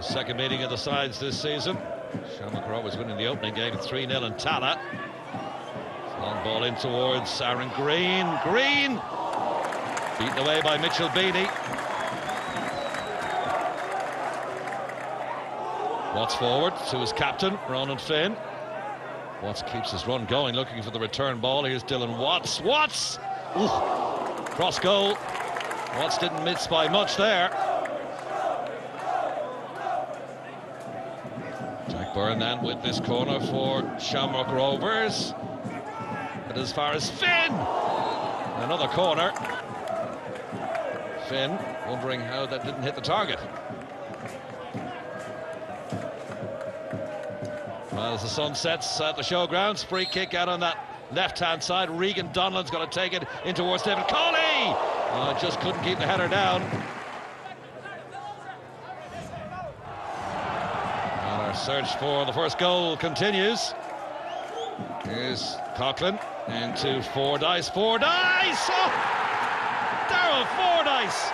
Second meeting of the sides this season. Shamrock Rovers winning the opening game 3 0 in Tallaght. Long ball in towards Aaron Greene. Greene beaten away by Mitchell Beeney. Watts forward to his captain, Ronan Finn. Watts keeps his run going, looking for the return ball. Here's Dylan Watts. Watts! Ooh. Cross goal. Watts didn't miss by much there. Then with this corner for Shamrock Rovers. But as far as Finn! Another corner. Finn wondering how that didn't hit the target. Well, as the sun sets at the showgrounds, free kick out on that left-hand side. Regan Donelon's going to take it in towards David Cawley. Oh, just couldn't keep the header down. And our search for the first goal continues. Here's Coughlan into Fordyce. Fordyce! Oh! Daryl Fordyce!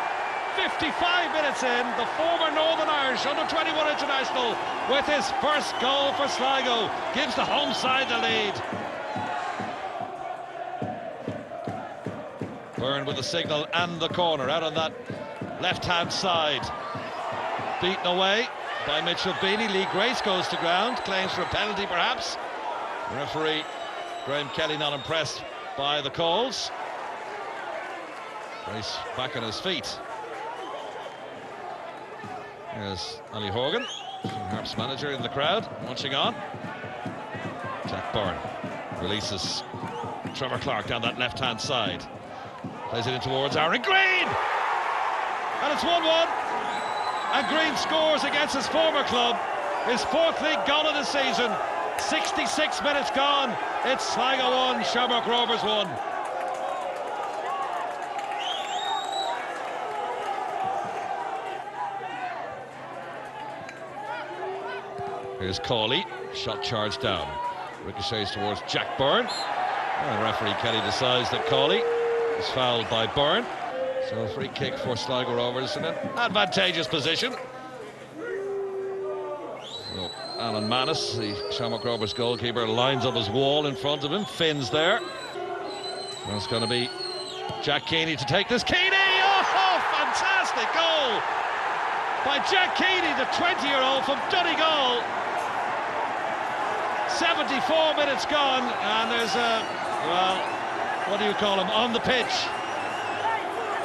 55 minutes in, the former Northern Irish under-21 international with his first goal for Sligo gives the home side the lead. Byrne with the signal and the corner out on that left-hand side. Beaten away by Mitchell Beeney. Lee Grace goes to ground, claims for a penalty perhaps. referee Graham Kelly not impressed by the calls. Grace back on his feet. There's Ollie Horgan, Harps manager in the crowd, watching on. Jack Byrne releases Trevor Clarke down that left-hand side. Plays it in towards Aaron Greene! And it's 1-1. And Greene scores against his former club. His fourth league goal of the season. 66 minutes gone. It's Sligo 1, Shamrock Rovers 1. Here's Cawley, shot charged down. Ricochets towards Jack Byrne. And referee Kelly decides that Cawley is fouled by Byrne. So a free kick for Sligo Rovers in an advantageous position. So Alan Mannus, the Shamrock Rovers goalkeeper, lines up his wall in front of him. Finn's there. That's going to be Jack Keaney to take this. Keaney! Oh, oh fantastic goal by Jack Keaney, the 20-year-old from Donegal. 74 minutes gone, and there's a, well, what do you call him, on the pitch.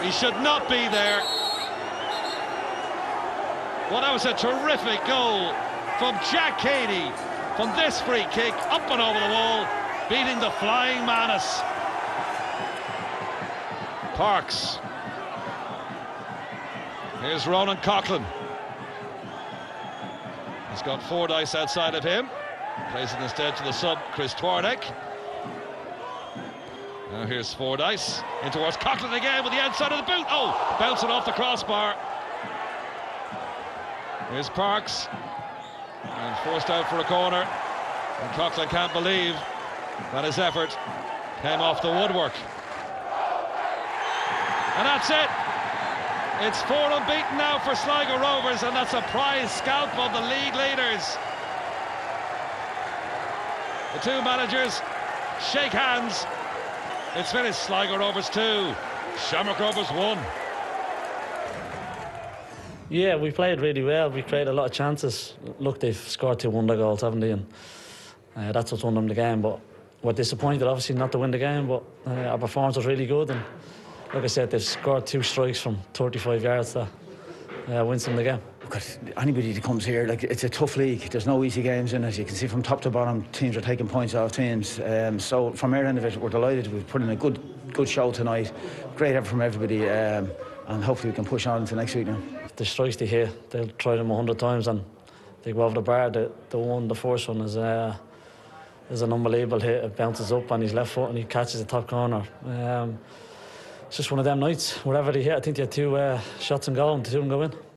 He should not be there. Well, that was a terrific goal from Jack Keaney from this free kick, up and over the wall, beating the flying Mannus. Parks. Here's Ronan Coughlan. He's got Fordyce outside of him. Plays it instead to the sub, Chris Twardek. Now here's Fordyce. In towards Coughlan again with the outside of the boot. Oh, bouncing off the crossbar. Here's Parks. And forced out for a corner. And Coughlan can't believe that his effort came off the woodwork. And that's it. It's four unbeaten now for Sligo Rovers, and that's a prize scalp of the league leaders. The two managers shake hands. It's finished. Sligo Rovers 2, Shamrock Rovers 1. Yeah, we played really well. We created a lot of chances. Look, they've scored two wonder goals, haven't they? And uh, that's what's won them the game. But we're disappointed, obviously, not to win the game. But uh, our performance was really good. And like I said, they've scored two strikes from 35 yards that uh, wins them the game because anybody that comes here, like it's a tough league. There's no easy games in it. You can see from top to bottom, teams are taking points off teams. Um, so from our end of it, we're delighted. We've put in a good, good show tonight. Great effort from everybody, um, and hopefully we can push on into next week now. The strikes they hit, they'll try them hundred times and they go over the bar. The, the one, the first one is. Uh, is an unbelievable hit. It bounces up on his left foot and he catches the top corner. Um, it's just one of them nights. Wherever they hit, I think they had two uh, shots and goal and two of them go in.